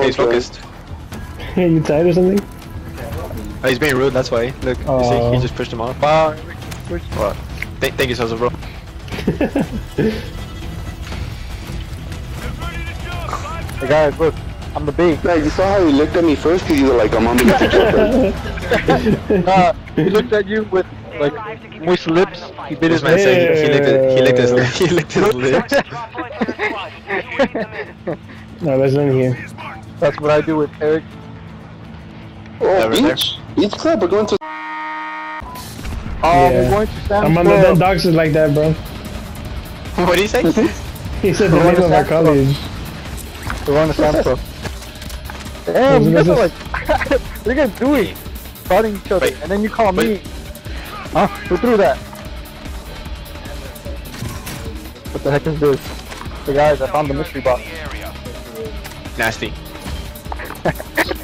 Hey, he's focused. focused. you tired or something? Oh, he's being rude, that's why. Look, you see, Oh. he just pushed him off. Wow. What? Th thank you, Sosa, bro. Hey guys, look, I'm the big. Yeah, you saw how he looked at me first because you were like, I'm on the joke. Nah, uh, he looked at you with like moist lips. He bit his man man. said he, he licked his, he licked his, he licked his lips. No, there's none here. That's what I do with Eric. Oh, Over there. each, each club are going to. Oh, Yeah. we're going to Sam's I'm under the dogs is like that, bro. what did he say? He said the We're name going of our college. We're going to Sam's Club. Damn, you guys are this? like, what are you guys doing? Fighting each other, Wait, and then you call me. wait. Huh? Who threw that? What the heck is this? Hey guys, I found the mystery box. Nasty.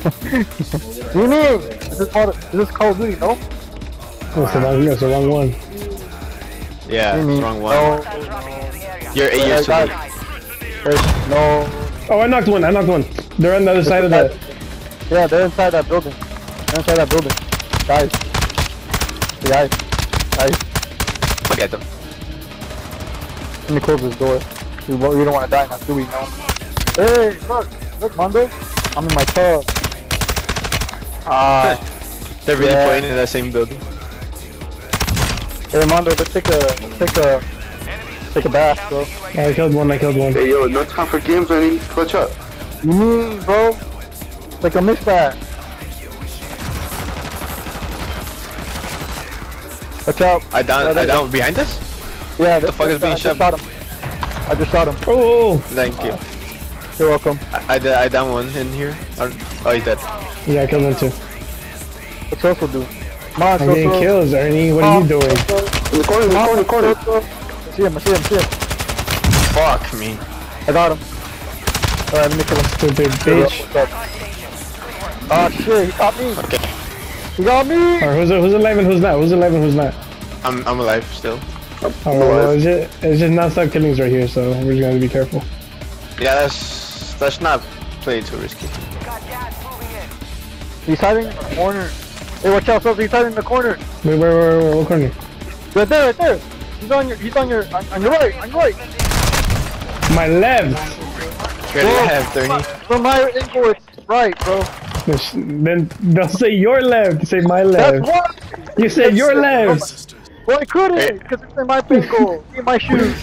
What do you mean? This is called, this is Call of Duty, no? That's the wrong, that's the wrong one. Yeah, What do you mean? wrong one. No, You're eight years too guys. late. there's no. Oh, I knocked one. I knocked one. They're on the other side of the. Yeah, they're inside that building. They're inside that building. Guys. Guys. Guys, Look at them. let me close this door. We, we don't want to die now, do we? No. Hey, look. Look, Mondo. I'm in my tub. Ah. They're really Yeah. playing in that same building. hey, Mondo, let's take a, take a, take a bath, bro. I killed one. I killed one. Hey, yo, no time for games, Lenny. Clutch up. You mean, bro? It's like a misfire. Watch out. I down, Yeah, I they- down behind us? Yeah, the fuck is being I just shot him. I just shot him. Oh, Thank you. You're welcome. I, I, did- I down one in here. Oh, he's dead. yeah, I killed one too. What's Soso do? Come on, I'm getting kills, Ernie. What are you doing? In the corner, in the corner, corner. I see him, I see him, I see him. Fuck me. I got him. Alright, let me kill him. Stupid bitch. What's up? Oh shit, he got me. Okay. He got me. Or who's who's alive and who's not? Who's alive and who's not? I'm, I'm alive still. Oh, well, it's just, it's just non-stop killings right here, so we're just gonna be careful. Yeah, that's, that's not play too risky. He's hiding in the corner. Hey, watch out, Soso, he's hiding in the corner. Wait, where, where, where, what corner? Right there, right there. He's on your, he's on your, on, on your right, on your right. My left. You're left, Ernie. From my angle, it's right, bro. Then don't say your left. Say my left. That's left. what. You said your left. Well, I couldn't, because it's in my ankle. in my shoes.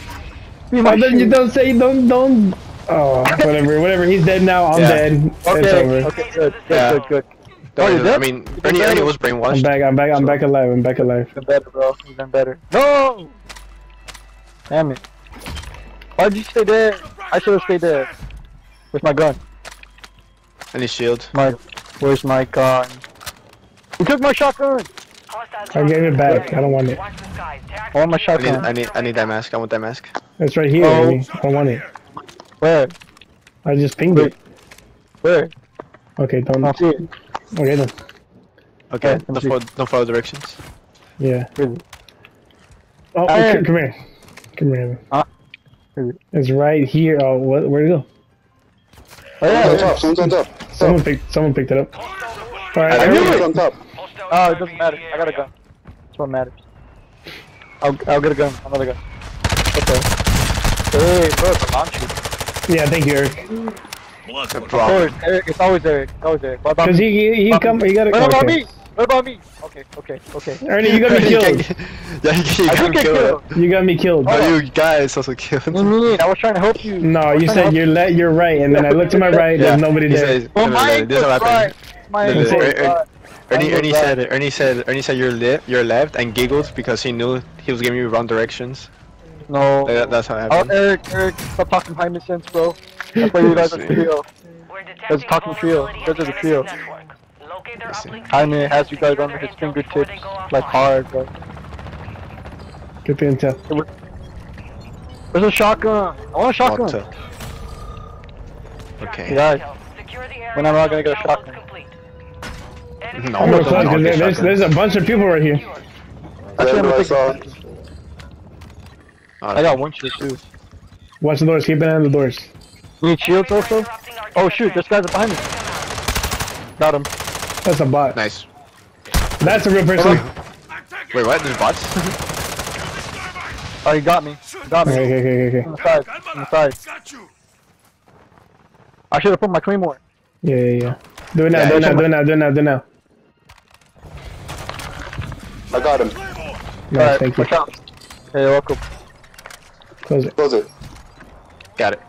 In my Oh, then you don't say don't don't. Oh, whatever, whatever. He's dead now. I'm Yeah. dead. It's over. okay, good, good, Yeah. good, good. Oh, you're dead? I mean, You're Ernie. Ernie was brainwashed. I'm back. I'm back. I'm back alive. I'm back alive. Even better, bro. Even better. No! Damn it. Why'd you stay dead? I should have stayed dead. Where's my gun? And his shield. My, where's my gun? You took my shotgun! I gave it back. I don't want it. I want my I need, shotgun. I need, I need that mask. I want that mask. It's right here. Oh. I want it. Where? I just pinged it. Where? Okay, don't. Ah, don't see it. Okay then. Okay, Yeah, don't follow, don't follow directions. Yeah. Where is? Oh, okay, come here. Come here. Huh? It? It's right here. Oh, what? Where'd it go? Oh, Someone's yeah, on yeah. top, someone's on top. Someone picked. Someone picked it up. All right. I I knew knew it. on top. Oh, it doesn't matter. I got a gun. That's what matters. I'll, I'll get a gun. Another gun. Okay. Hey, look, a launcher. Yeah, thank you, Eric. No Of course, Eric. It's always Eric. It's always Eric. What about Cause me? he he, he come. He got to What about okay. me? What about me? Okay, okay, okay. Ernie, you got me killed. yeah, you, you I got me killed. killed. You got me killed. Oh, you guys also killed. What do you mean? I was trying to help you. No, you said you're left, you're right, and then I looked to my right. Yeah, There's nobody he there. says- Well, no, no, my no, this is what was happened. right. My No, no, ankle was Er- Er- right. Ernie, Mine was Ernie said, Ernie said, Ernie said you're left, you're left, and giggled because he knew he was giving you wrong directions. No. Like, that, that's how it Oh, happened. Eric, Eric, stop talking behind the sense, bro. That's why you guys are See. trio. That's talking trio. This is a trio. Jaime has you guys under his fingertips, like hard, bro. Get the intel. There's a shotgun. I want a shotgun. What, uh, Okay. guys, when am I gonna get a shotgun? No, I'm don't- gonna close, don't 'cause get there's, there's a bunch of people right here. Actually, I'm That's gonna what I take saw. Oh, I got one shield too. Watch the doors. Keep an eye on the doors. You need shields also? Oh shoot, this guys behind me. Got him. That's a bot. Nice. That's a real person. Wait, what? There's bots? Oh, he got me. He got me. Okay, okay, okay, okay. On the side. On the side. I should have put my claymore. Yeah, yeah, yeah. Do it now, Yeah, do it now, do it now, do it now, do it now. I got him. Nice, Alright, thank you. watch out. Hey, welcome. Close it. Close it. Got it.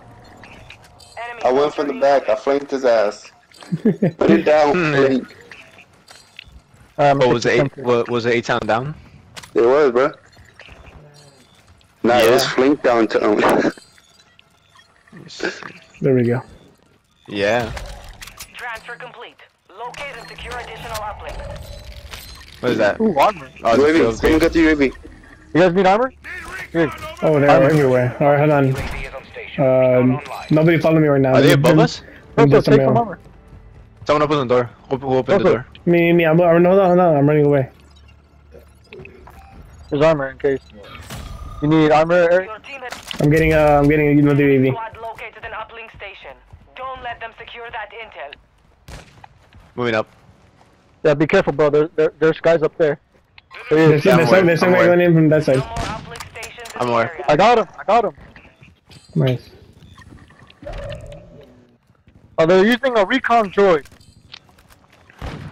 I went from the back. I flanked his ass. Put it down. Hmm. Um, What was it? What, was it eight town down? It was, bro. Nah, it was Yeah. flank down to him. There we go. Yeah. Transfer complete. Locate and secure additional uplinks. What is that? Ooh, armor. Oh, the UAV. field Someone got the UAV. You guys need armor? Here. Oh, they're I'm- everywhere. Alright, hold on. Uh, nobody follow me right now. Are they They're- above they're- us? they're take a some armor. Someone open the door. Open, who opened the door? Me, me, me. I'm, I'm, hold on, hold on. I'm running away. There's armor in case. You need armor, Eric? Your team has I'm getting, uh, I'm getting another UAV. squad located an uplink station. Don't let them secure that intel. Moving up. Yeah, be careful, bro. There, there, there's guys up there. There he There's, is. There's, there's somebody going in from that No side. more uplink stations in I'm the aware. I got him. I got him. Nice. Oh, they're using a recon droid.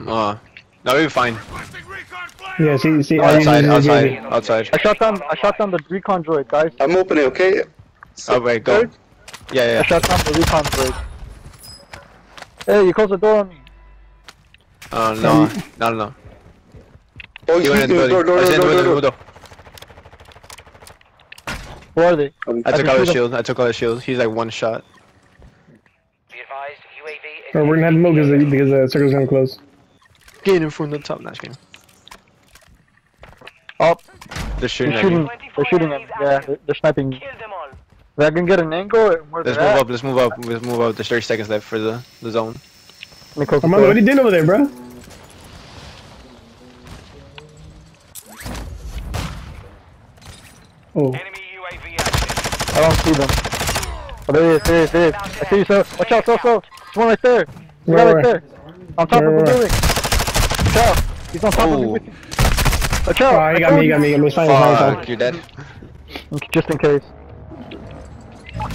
Uh, no, we're fine. Yeah, see, see. I Outside, use outside, outside. I shot down. I shot down the recon droid, guys. I'm opening, okay? Oh, wait, go. Yeah, yeah. I yeah. shot down the recon droid. Hey, you closed the door on me. Oh, no. No, no. Oh, He you went in the door, door, building. door, I was in the door, door, window, door. Window. Where are they? Um, I I took can out shoot his him. shield. I took out his shield. He's like one shot. Be advised, UAV is Or we're gonna have to move because the, because the circle's gonna close. Get in from the top. Not kidding. Oh, They're shooting they're shooting. They're shooting him. Yeah, they're, they're sniping. kill them all. If I can get an angle where Let's move at. up. Let's move up. Let's move up. There's 30 seconds left for the, the zone. Let me close Armando, what are you doing over there, bro? Oh, Enemy UAV active. I don't see them. Oh, there he is, there he is, there he is. I see you, sir. Watch out, so, so. There's one right there. There's a guy right where? there. On top Where, of the where? building. Watch out. He's on top of me Oh. with you. Watch out. oh, I he got me, he you. got me, he got me. It's fine, it's fine, fine. Fuck, you're dead. Just in case.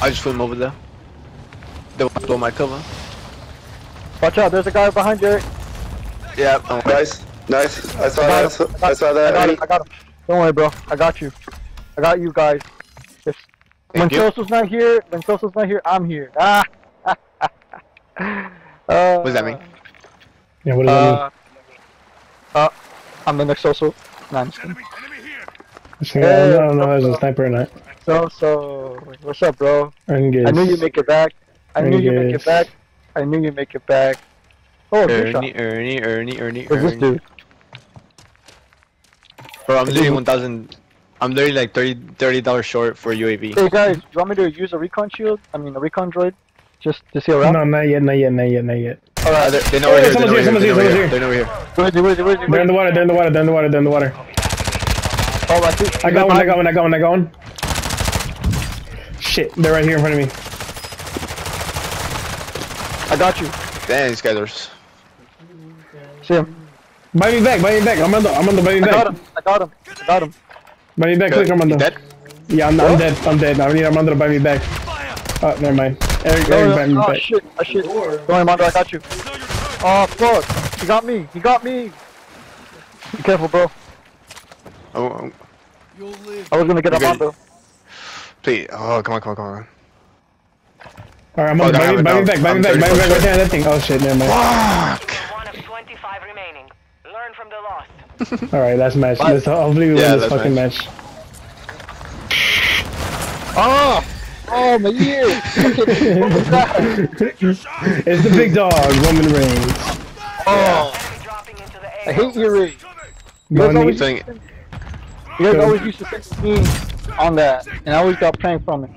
I just flew him over there. They want to blow my cover. Watch out, there's a guy behind you. Eric. Yeah. Oh, Nice, nice. I saw I that. got him. I saw I that. got him, I got him. Don't worry, bro. I got you. I got you guys. If, when Thank you. Sosa's not here, when Sosa's not here, I'm here. Ah. uh, What does that mean? Yeah, what does Uh, uh, I'm the next Sosa. Nah, I'm just kidding. that mean? I don't, I don't know if there's a sniper or not. So, so, what's up, bro? Engage. I knew you'd make it back. I knew you'd make it back. I knew you'd make it back. Oh, good shot. Ernie, Ernie, Ernie, Ernie, Who's this dude? Bro, I'm literally 1,000. I'm literally like 30 30 dollars short for UAV. Hey guys, do you want me to use a recon shield? I mean, a recon droid? Just to see around? No, not yet, not yet, not yet, not yet. Uh, they're, they know Hey, we're here. They someone's know here, we're here. someone's They know here, we're here. They know we're here. Where is he? Where is he? Where is he? They're in the water, they're in the water, they're in the water, they're in the water. Oh, I see. I got one, I got one, I got one, I got one. Shit, they're right here in front of me. I got you. Damn, these guys are. See him. Buy me back, buy me back. Armando, Armando, buy me back. I got him. I got him. I got him. Buy me back, quick, Good. Armando. Dead? Yeah, I'm, I'm dead, I'm dead. I need Armando to buy me back. Oh, never mind. Eric, No, Eric, no, buy me oh back. shit. Oh shit. Don't worry, Mondo. I got you. Oh fuck. He got me. He got me. Be careful, bro. Oh, oh, I was gonna get Okay. Armando. please. Oh, come on, come on, come on. Alright, Armando, Fuck, I buy me, have it buy me back, buy me back, buy me back right there, that thing. Oh shit, never mind. Fuck! One of 25 remaining. Learn from the loss. Alright, last match. What? Let's hopefully we Yeah, win this fucking match. match. Oh! Oh my ear! what was that? It's the big dog, Roman Reigns. Oh! Enemy dropping into the I AO. hate earring. You Going guys always, Saying, you guys always used to send me on that, and I always got pranked from it.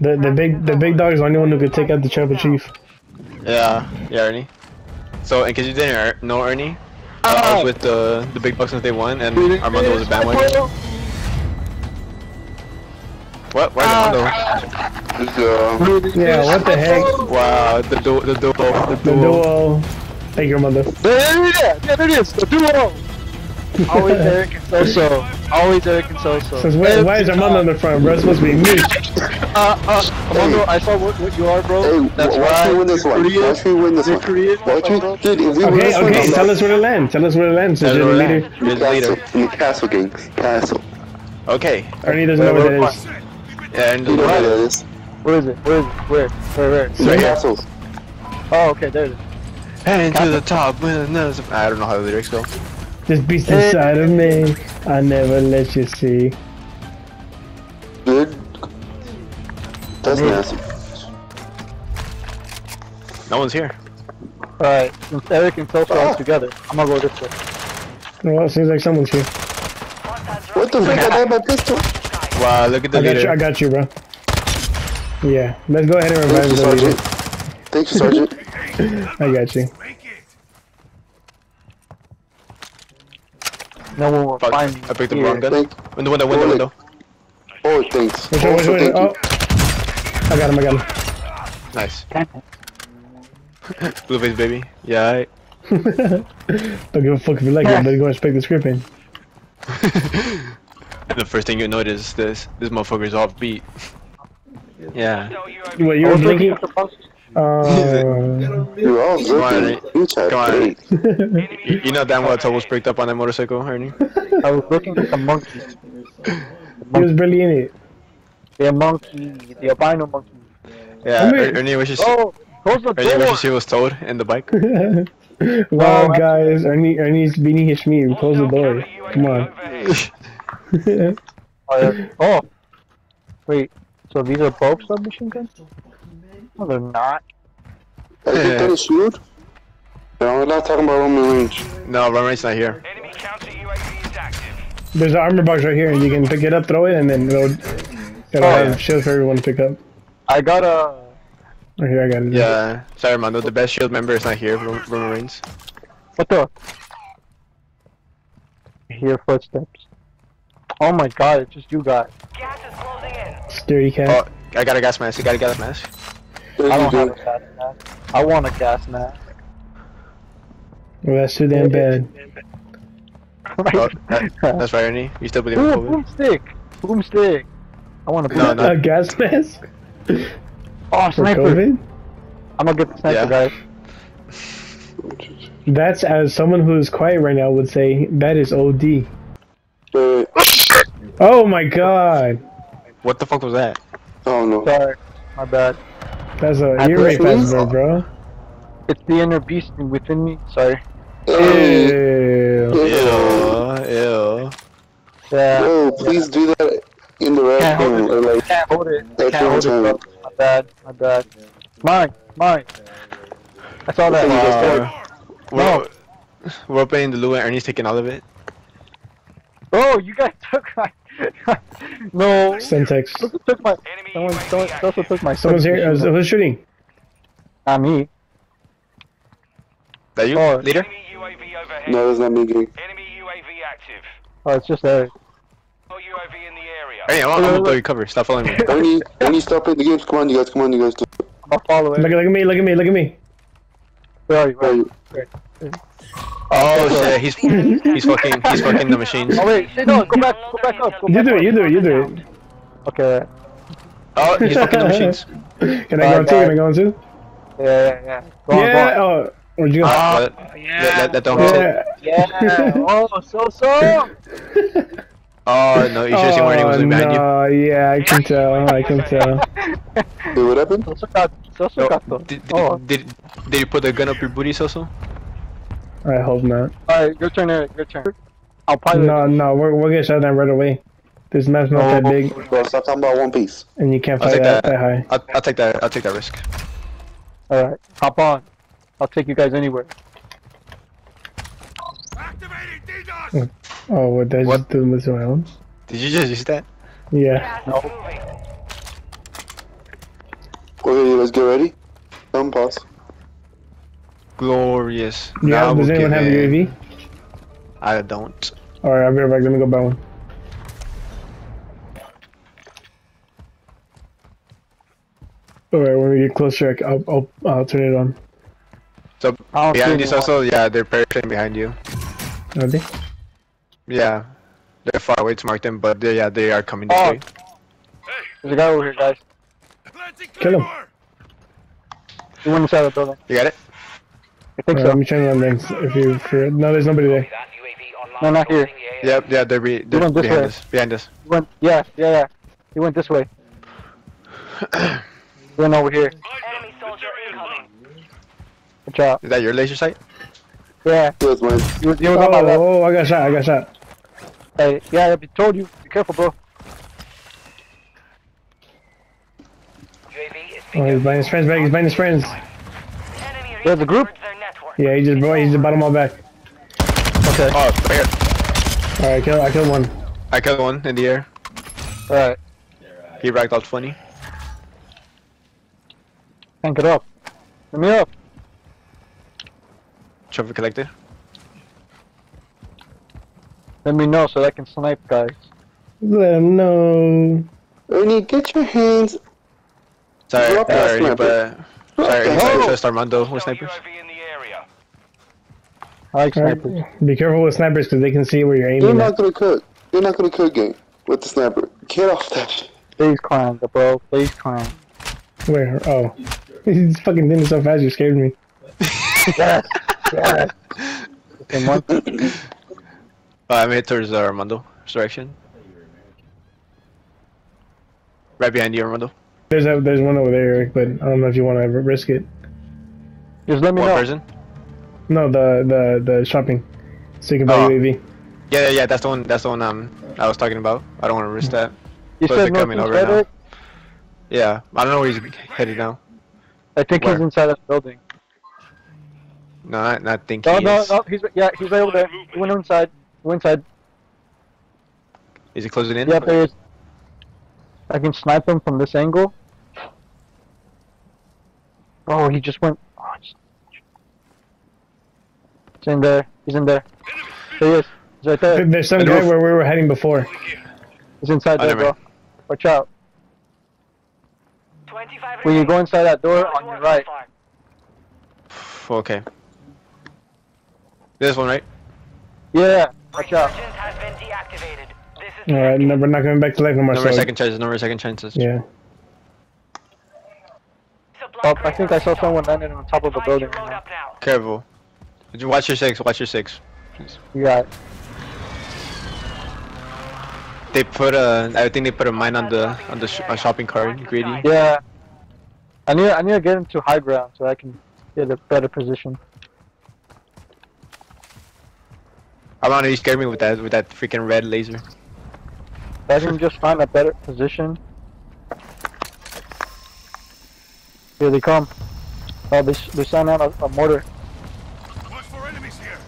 The the big the big dog is the only one who could take out the tribal chief. yeah, yeah, Ernie. So, in case you didn't er- know Ernie, uh, I was with the the big bucks since day one, and Armando was a bandwagon. What? Where's Armando? Uh, Yeah, what the heck? Wow, the duo, the duo, the The duo. duo. Thank you, mother. There it is! Yeah, there it is! The duo! Always Eric and Soso. Always Eric and Soso. Since when, why is Armando on the front, bro? It's supposed to be me. Uh, uh, Armando, I saw what, what you are, bro. hey, That's watch right. me win this one. Korean. Watch me win this one. Korean. Watch me, dude. If we win Okay, this one, okay, I'm tell us where to land. Tell us where to land since you're the leader. You're the leader. Castle, in the castle game. Castle. Okay. Ernie doesn't know Where- what where- that is. Yeah, and You know the what that is? Where is it? Where is it? Where? Where? Where? In right here. castle. Oh, okay, there it is. and to the top. with another- I don't know how the lyrics go. This beast inside of me, I never let you see. Dude. That's nasty. No one's here. Alright, since Eric and Soso are ah. together, I'm gonna go this way. Well, it seems like someone's here. What the frick? I had my pistol. Wow, look at the I got you. I got you, bro. Yeah, let's go ahead and Thank revive you, the leader. Sergeant. Thank you, Sergeant. I got you. No one will Fuck, find me. I picked the wrong gun. Thank. Window, window, window, Bullet. window. Oh, thanks. Which one, which Also, thank Oh, you. I got him. I got him. Nice. Damn Blueface baby. Yeah. I... Don't give a fuck if you like it, but go inspect the script in. the first thing you notice is this this motherfucker's off beat. Yeah. No UAV. What, you were was blinking? At the bus. Uh, You're all Come on, You Come on. You, you know damn well Tobo's bricked up on that motorcycle, Ernie. I was looking at the monkey. he was barely in it. The monkey. The albino monkey. Yeah, Come here. Er- Ernie wishes Oh! Close the Ernie door! wishes she was towed in the bike. wow, Oh, guys, Ernie, Ernie's beating his Shmi. Close the door. Come on. Oh, yeah. oh! Wait, so these are both submachine guns? No, they're not. I think that is shield. No, we're not talking about Roman Reigns. No, Roman's not here. Enemy counter UAV is active. There's an armor box right here, and you can pick it up, throw it, and then it'll, it'll Oh, have yeah. shields for everyone to pick up. I got a. Right here, I got it. Yeah, sorry, Armando. The best shield member is not here. Rom- Roman Reigns. What the? I hear footsteps. Oh my god, it's just you guys. Gas is closing in. Sturdy cat. Oh, I got a gas mask. You got a gas mask. There I don't have go. a gas mask. I want a gas mask. Well, that's too damn bad. Oh, that- that's right, Ernie. You still believe in Ooh, COVID? boomstick! Boomstick! I want a No, boomstick. no. A gas mask Oh, for sniper! COVID? I'm gonna get the sniper, Yeah. guys. That's as someone who is quiet right now would say. That is OD. Wait, Oh my god, What the fuck was that? Oh no. Sorry, my bad. That's a I ear rape pressed bro. It's the inner beast within me. Sorry. Hey, Ew. Ew, ew. Yeah. Yo, please do that in the Can't hold restroom it. or like Can't hold it. That's Can't hold it, your bro. time. My bad. My bad. Mine. Mine. I saw that. Uh, We're, we're opening the loo and Ernie's taking all of it. Oh, you guys took my. No. Syntax. Someone took my. Enemy Someone, UAV someone, active. also took my. Someone's here. Uh, submachine gun. who's shooting? Not me. That you, Oh. leader? Enemy UAV overhead. no, that's not me gang. Enemy UAV active. Oh, it's just Eric. No UAV in the area. Ernie, I'm, I'm gonna blow your cover. Stop following me. Ernie, Ernie, stop playing the games. Come on, you guys. Come on, you guys. I'm gonna follow Look, look at me, look at me, look at me. Where are you? Where Where are are you? you? Oh shit, he's he's fucking he's fucking the machines. Oh wait, no, go back, go back up. Go You back do it, you do it, you do it. Okay. Oh, he's fucking the machines. Can I go on too? Can I go on too? Yeah, yeah, yeah. Go on, Yeah, go on. oh, where'd you go? Ah, let, let, let, let don't hit. Yeah. Yeah. Oh, so so. Oh no, you should have seen where he was Oh, behind you. no, yeah, I can tell, I can tell. Wait, what happened? So got, so so No, got to. did, did, Oh, did, did you put the gun up your booty, Soso? I hope not. alright, your turn, Eric. Your turn. I'll pilot. No, no, we're, we'll get shot down right away. This map's not that Oh. big, oh, Bro, stop talking about One Piece. and you can't I'll fight take that, that. that high. I'll, I'll take that. I'll take that risk. Alright, hop on. I'll take you guys anywhere. Oh, what, did I What? just do this around? Did you just use that? Yeah. Gas is moving. Okay, let's get ready. Come, pause. Glorious. Yeah, Now does we'll anyone have a give. UAV? I don't. Alright, I'll be right back, let me go buy one. Alright, when we get closer, I'll, I'll, I'll turn it on. So I don't behind you, also, yeah, they're parachuting behind you. Are they? Yeah, they're far away to mark them, but they, yeah, they are coming this Oh. way. There's a guy over here, guys. Kill him. He went inside the building. You got it? I think Alright, so. let me turn it on then. If you, if you're, no, there's nobody there. That UAV online. No, not here. orbiting the Yep, yeah, they're, be, they're went this behind way. us. Behind us. He went, yeah, yeah, yeah. He went this way. he went over here. Enemy soldier incoming. Watch out. Is that your laser sight? Yeah, That's mine. he was, he was on my Oh, left. oh, I got shot, I got shot. Hey, yeah, I told you. Be careful, bro. Oh, he's behind his friends back, he's behind his friends. Enemy There's a group? towards their network. Yeah, he just, bro, he just bought them all back. Okay. Oh, right here. Alright, kill, I killed one. I killed one in the air. Alright. He racked out 20. Tank it up. Let me up. Trophy collected. Let me know so I can snipe guys. Let him know. Ernie, get your hands. Sorry, Drop that sorry, but sorry, the sorry, hell? trust Armando with snipers. UAV in the area. I like Alright, snipers. Be careful with snipers because they can see where you're aiming. You're not at. gonna cook. You're not gonna cook game with the sniper. Get off that shit. Please climb, bro. Please climb. Where? Oh. He's fucking doing it so fast, you scared me. yes. Yes. Same one. Uh, I'm headed towards uh, Armando direction. Right behind you, Armando. There's a, there's one over there, Eric, but I don't know if you want to risk it. Just let me One know. person. No, the the the shopping. So you can buy Oh. UAV. Yeah, yeah, yeah. That's the one. That's the one. Um, I was talking about. I don't want to risk that. You Plus said they're coming over right, now. Yeah, I don't know where he's headed now. I think Where? he's inside that building. No, I, I think No, he no, is. no. He's yeah. He's right over there. He went inside. He went inside. Is he closing in? Yep, there he is. I can snipe him from this angle. Oh, he just went. Oh, it's it's in there. He's in there. There he is. He's right There- there. There's some The guy where we were heading before. He's inside there, bro. Watch out. When you go inside that door on your right. Okay. This one, right? Yeah. Watch out. Resurgence has been deactivated. This is Alright, no, we're not coming back to life no more. No more second chances. No more second chances. Yeah. Supply Oh, I think I saw someone landing on top of the Advise you building. right now. Careful. Watch your six? Watch your six. You got it. They put a. I think they put a mine on the on the sh- shopping cart. Greedy. Yeah. I need I need to get into high ground so I can get a better position. I don't know. You scared me with that with that freaking red laser. If I can just find a better position. Here they come. Oh, they they sent out a, a mortar. Look for enemies here.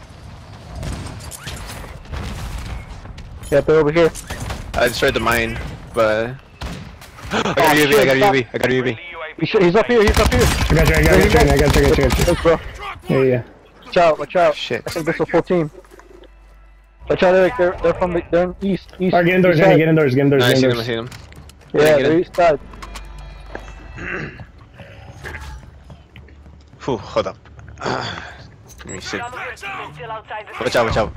Yeah, they're over here. I destroyed the mine, but. I got Oh, a UAV. I got a stop. UAV. I got a oh, UAV. He's, he's up here. He's up here. I got you, I got you, I got you, I got you, I got you, I got you. Thanks, bro. Yeah, yeah. Watch out! Watch out! Shit. I think this is a full team. Watch out, Eric. They're they're from the they're in east east. Alright, get indoors, east Henny, side. get indoors, get indoors, I get see them. I see them. Yeah, get they're in. east side. Phew, hold up. Let me see. Some of your team is still outside the Watch out, watch out.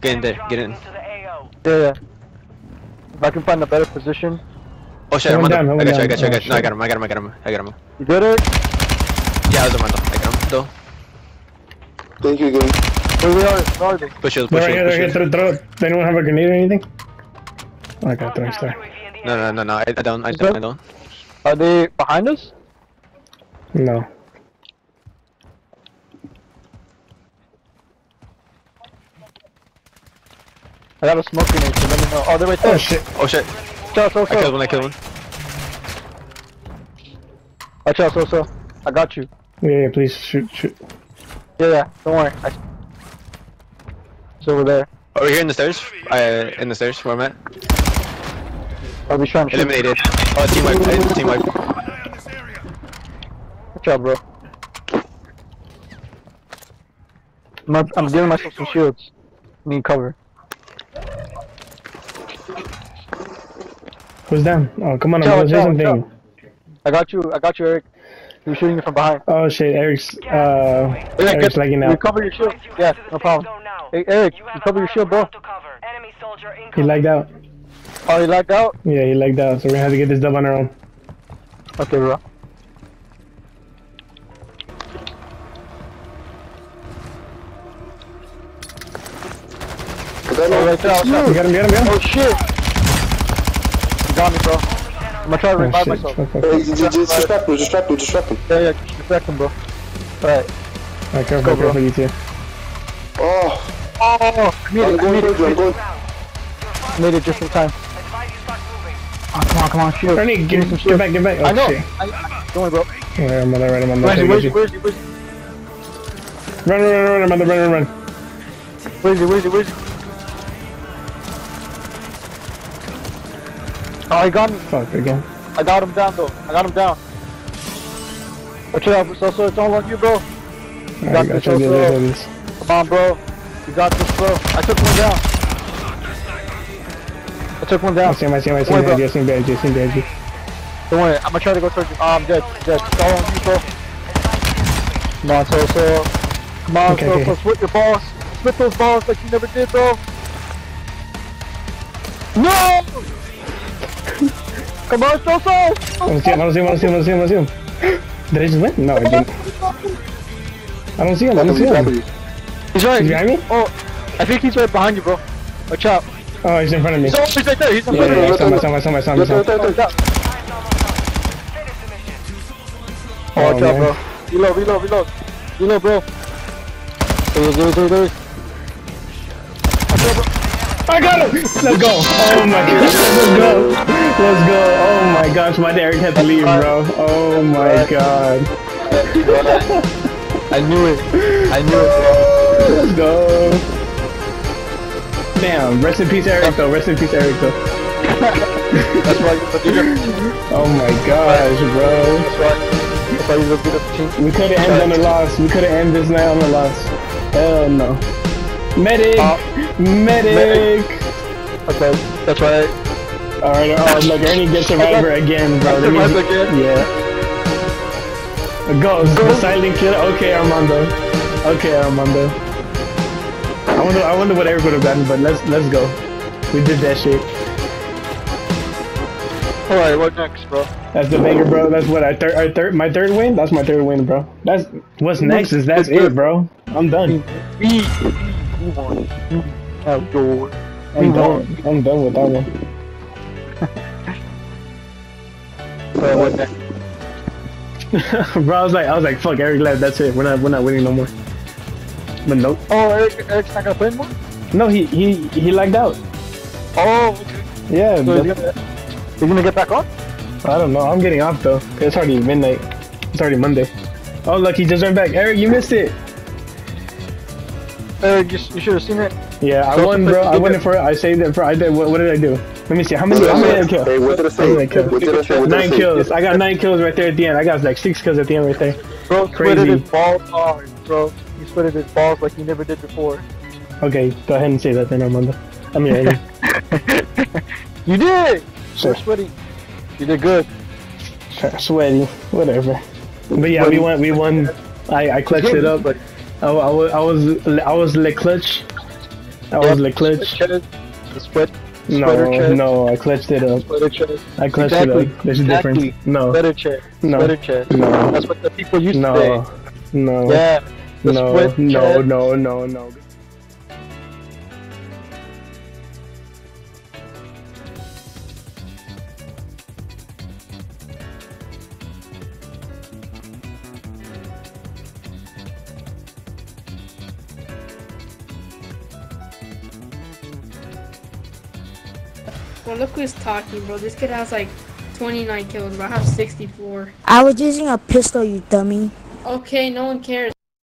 Get in there, get in. To. Yeah, yeah. If I can find a better position. Oh shit, One Armando. down, I one got you, I got you, I got you. No, I got him, I got him, I got him, I got him. You good, Eric? Yeah, it was Armando. I got him. Though. Thank you again. Where we are? Where are they? Push it, push right here, it, they're here, throw, it. throw. Does anyone have a grenade or anything? Oh, I got throwing Hostile star. UAV in the No, no, no, no. I, I don't, I Is don't, that- I don't. Are they behind us? No. I got a smoke grenade, so let me know. Oh, they're right there. Oh shit. Oh shit. Watch out, so I killed so. one, I killed one. Watch out, so so. I got you. Yeah, yeah, please shoot, shoot. Yeah, yeah. Don't worry. I... It's over there. Over here in the stairs. Uh, in the stairs where I'm at. I'll be trying to shoot. Eliminated. Oh, team wipe. uh, Team wipe. Eye on this area. Watch out, bro. I'm, up- I'm giving myself some shields. Need cover. Who's down? Oh, come on, Watch I'm gonna say watch out, something. I got you. I got you, Eric. He was shooting you from behind. Oh shit, Eric's uh Eric, Eric's get, lagging you out. cover your shield. Yeah, no problem. Hey, Eric, you cover your shield, bro. Enemy soldier He incoming. lagged out. Oh, he lagged out? Yeah, he lagged out, so we're gonna have to get this dub on our own. Okay, bro. Oh, right there, You outside. got him, you got him, you got him. Oh, shit. You got me, bro. I'm gonna try to Oh, revive shit. myself. Fuck, fuck, Hey, fuck. just, just distract him, distract him, distract him. Yeah, yeah, just distract him, bro. Alright. Alright, careful, Go, bro. careful, you two. Oh, Oh, I made it, I made you, I'm it. Made it just in time. Advise you start moving. Oh, come on, come on, shoot. Ernie, get, get shield. back, get back. Oh, I know. shit. I, I, don't worry, bro. Alright, I'm on the right, I'm on the Where's he, right. where's he, where's he, where's he? Run, run, run, run, I'm on the run, run, run. Where's he, where's he, where's he? Oh, he got me. Fuck, again. I got him down, though. I got him down. Watch out, so, so it's all on you, bro. Alright, got I this, tried to do also. this. Come on, bro. You got this, bro. I took one down. I took one down. I see him, I see him, I see him, I see him, I see him. Don't worry, I'm gonna try to go towards you. Oh, I'm dead. Dead. It's all on you, bro. Come on, so, so. Come on, Okay, so, okay. so. Split your balls. Split those balls like you never did, bro. No! Come on, so, so. I don't see him, I don't see him, I don't see him, I don't see him, I don't see him. Did I just win? No, I didn't. I don't see him, I don't see him. He's right. He's behind me? Oh, I think he's right behind you, bro. Watch out. Oh, he's in front of me. He's, oh, he's right there. He's in Yeah, front yeah, of saw him, I saw him, I saw him, I saw him, I saw him. Watch out. Finish the mission. Oh, watch out, bro. Reload, reload, reload. Reload, bro. There, there, there, there. I got him! Let's go! Oh my god, let's go! Let's go! Oh my gosh, my Derek had to leave, bro. Oh my god. I knew it. I knew it, Let's go! Damn, rest in peace, Eric, though. Rest in peace, Eric, though. That's why you put it Oh my gosh, bro. That's why. That's why you look good at the team. We could have ended on a loss. We could have ended this night on a loss. Hell no. Medic! Uh, Medic! Okay, that's right. Alright, oh look, Ernie gets survivor again, bro. That means- Survivor again? Yeah. Go, go, silent killer? Okay, Armando. Okay, Armando. I wonder, I wonder what Eric would have gotten, but let's let's go. We did that shit. Alright, what next, bro? That's the banger, bro. That's what our third, our third, my third win. That's my third win, bro. That's what's next is that's it, bro. I'm done. We, we won. Outdoor. I'm done. I'm done with that one. Alright, what next? bro, I was like, I was like, fuck, Eric left. That's it. We're not, we're not winning no more. But nope. Oh, Eric, Eric's not gonna play anymore? No, he he he lagged out. Oh, okay. Yeah, So but- he's gonna, he's gonna get back on? I don't know. I'm getting off though. It's already midnight. It's already Monday. Oh, look, he just went back. Eric, you missed it. Eric, you, you should have seen it. Yeah, I So- won, bro. I won it for. I saved it for. I did. What, what did I do? Let me see. How many? How many did I kill? Hey, what did I say? How many did I kill? What did I say? What did I Nine say? kills. I got nine kills right there at the end. I got like six kills at the end right there. Bro, Crazy. splitted his balls hard, oh, bro. He splitted his balls like he never did before. Okay, go ahead and say that then, Armando. I'm here. You did! Sure. So sweaty. You did good. Sweaty. Whatever. But yeah, we won. We won. I I clutched it up. But I, I was I was I was le clutch. I was le clutch. The sweat. No, chest. no, I clutched it up. Sweater chest. I clutched Exactly. it up. There's a Exactly. difference. No, Sweater chest. No. Sweater chest. No. That's what the people used to no, say. no, Yeah. The no, sweat no, chest. no, no, no. Well, look who's talking, bro. This kid has like 29 kills, but I have 64. I was using a pistol, you dummy. Okay, no one cares.